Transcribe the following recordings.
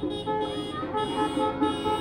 Música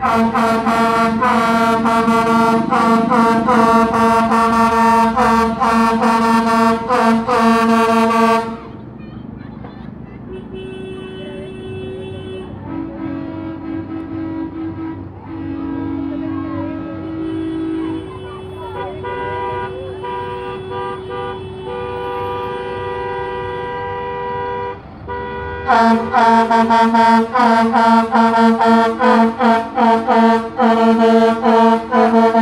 Thank you. Thank you.